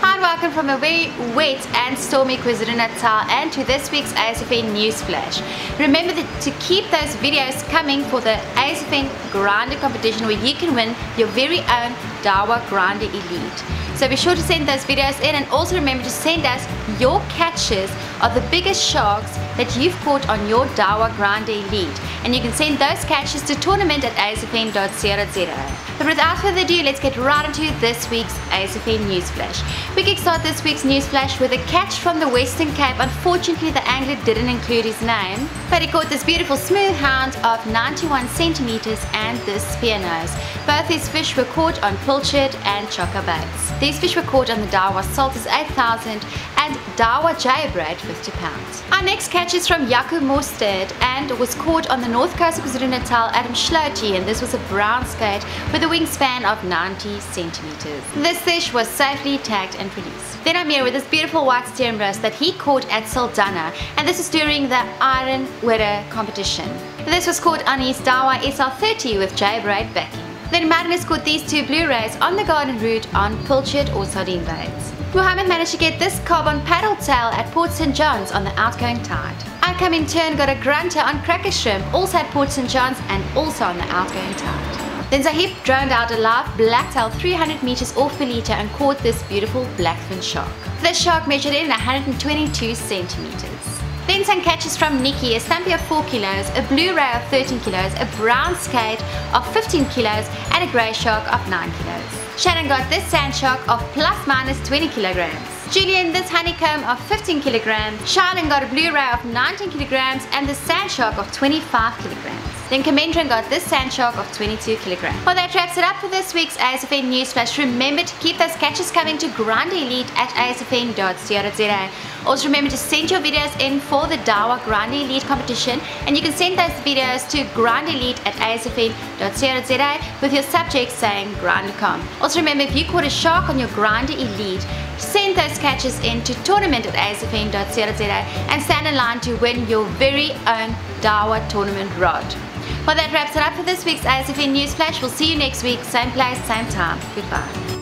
Hi, welcome from a very wet and stormy KwaZulu-Natal and to this week's ASFN News Flash. Remember to keep those videos coming for the ASFN Grande competition where you can win your very own Daiwa Grande Elite. So be sure to send those videos in and also remember to send us your catches of the biggest sharks that you've caught on your Daiwa Grande Elite. And you can send those catches to tournament at asfn.co.za. But without further ado, let's get right into this week's ASFN News Flash. We kickstart this week's Newsflash with a catch from the Western Cape. Unfortunately, the angler didn't include his name, caught this beautiful smooth hound of 91 centimeters and this spear nose. Both these fish were caught on pilchard and chokka baits. These fish were caught on the Daiwa Saltist 8000 and Daiwa J-Braid 50 pounds. Our next catch is from Jaco Morstead and was caught on the north coast of KwaZulu-Natal Adam Schlote and this was a brown skate with a wingspan of 90 centimeters. This fish was safely tagged and released. Then I'm here with this beautiful white steenbras that he caught at Saldanha and this is during the Iron Weather competition. This was caught on Dawa Daiwa SR30 with J-Braid backing. Then Magnus caught these two blue rays on the garden route on pilchard or sardine baits. Muhammad managed to get this carbon paddle tail at Port St. John's on the outgoing tide. Outcome in turn got a grunter on cracker shrimp also at Port St. John's and also on the outgoing tide. Then Zahib droned out a live blacktail 300 meters off Felita and caught this beautiful blackfin shark. This shark measured in 122 centimeters. Then some catches from Nikki, a stumpy of 4 kilos, a blue ray of 13 kilos, a brown skate of 15 kilos and a grey shark of 9 kilos. Shannon got this sand shark of plus minus 20 kilograms. Julian this honeycomb of 15 kilograms. Charlene got a blue ray of 19 kilograms and the sand shark of 25 kilograms. Then Comendron got this sand shark of 22 kilograms. Well that wraps it up for this week's ASFN News Flash. Remember to keep those catches coming to Grande Elite at asfn.co.za. Also remember to send your videos in for the Daiwa Grande Elite competition and you can send those videos to Grande Elite at asfn.co.za with your subject saying GrandeCom. Also remember if you caught a shark on your Grande Elite, send those catches in to tournament at asfn.co.za and stand in line to win your very own Daiwa tournament rod. Well that wraps it up for this week's ASFN News Flash. We'll see you next week, same place, same time. Goodbye.